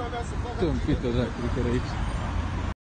Este un pic de acolo aici.